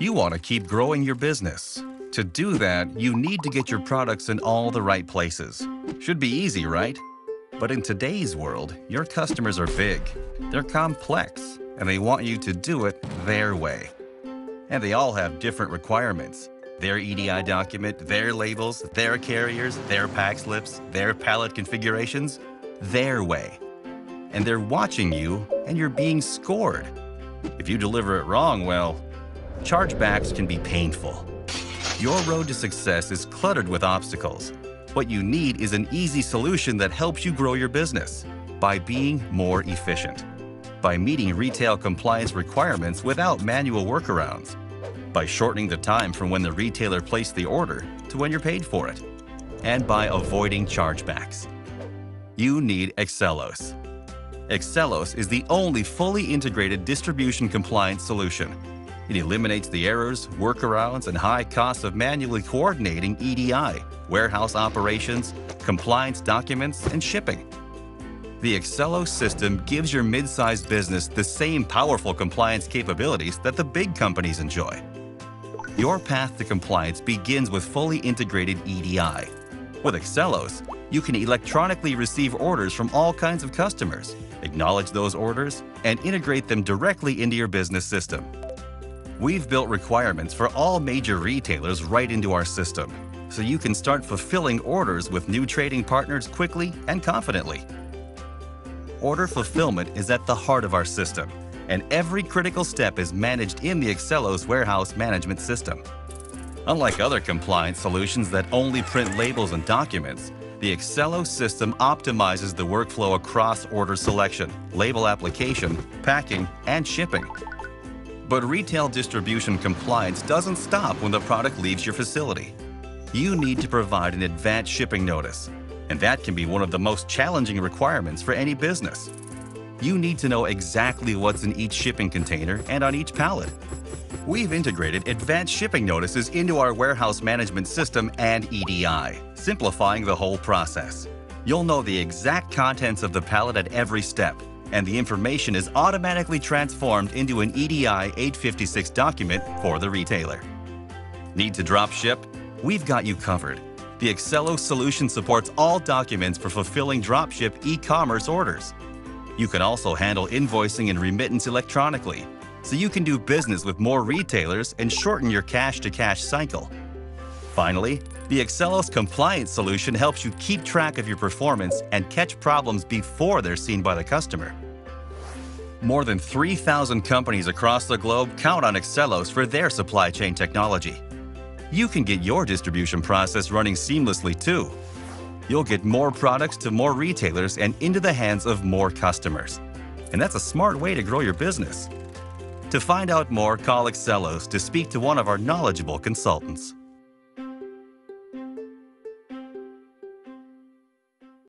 You want to keep growing your business. To do that, you need to get your products in all the right places. Should be easy, right? But in today's world, your customers are big, they're complex, and they want you to do it their way. And they all have different requirements. Their EDI document, their labels, their carriers, their pack slips, their pallet configurations, their way. And they're watching you, and you're being scored. If you deliver it wrong, well, chargebacks can be painful. Your road to success is cluttered with obstacles. What you need is an easy solution that helps you grow your business by being more efficient, by meeting retail compliance requirements without manual workarounds, by shortening the time from when the retailer placed the order to when you're paid for it, and by avoiding chargebacks. You need Accellos. Accellos is the only fully integrated distribution compliance solution. It eliminates the errors, workarounds, and high costs of manually coordinating EDI, warehouse operations, compliance documents, and shipping. The Accellos system gives your mid-sized business the same powerful compliance capabilities that the big companies enjoy. Your path to compliance begins with fully integrated EDI. With Accellos, you can electronically receive orders from all kinds of customers, acknowledge those orders, and integrate them directly into your business system. We've built requirements for all major retailers right into our system, so you can start fulfilling orders with new trading partners quickly and confidently. Order fulfillment is at the heart of our system, and every critical step is managed in the Accellos warehouse management system. Unlike other compliance solutions that only print labels and documents, the Accellos system optimizes the workflow across order selection, label application, packing, and shipping. But retail distribution compliance doesn't stop when the product leaves your facility. You need to provide an advanced shipping notice, and that can be one of the most challenging requirements for any business. You need to know exactly what's in each shipping container and on each pallet. We've integrated advanced shipping notices into our warehouse management system and EDI, simplifying the whole process. You'll know the exact contents of the pallet at every step, and the information is automatically transformed into an EDI 856 document for the retailer. Need to drop ship? We've got you covered. The Accellos solution supports all documents for fulfilling dropship e-commerce orders. You can also handle invoicing and remittance electronically, so you can do business with more retailers and shorten your cash-to-cash cycle. Finally, the Accellos compliance solution helps you keep track of your performance and catch problems before they're seen by the customer. More than 3,000 companies across the globe count on Accellos for their supply chain technology. You can get your distribution process running seamlessly too. You'll get more products to more retailers and into the hands of more customers. And that's a smart way to grow your business. To find out more, call Accellos to speak to one of our knowledgeable consultants.